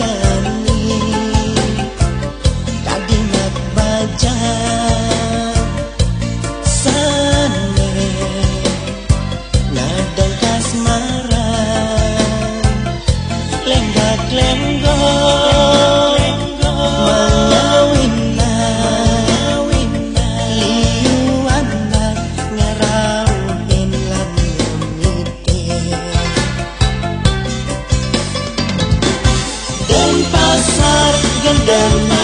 ella. Gendam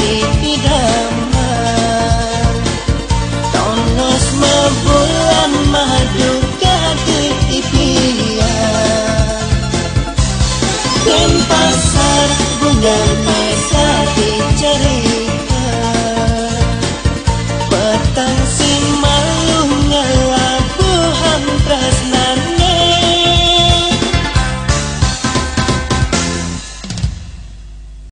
Okay.